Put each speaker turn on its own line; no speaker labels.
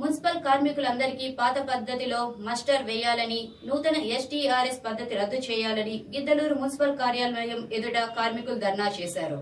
Municipal కార్మికులందరికీ పాత పద్ధతిలో మస్టర్ వేయాలని నూతన ఎస్టీఆర్ఎస్ పద్ధతి రద్దు చేయాలని గిద్దలూరు మున్సిపల్ కార్యాలయం ఎదుట కార్మికులు ధర్నా చేశారు.